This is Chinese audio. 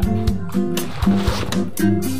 Hutan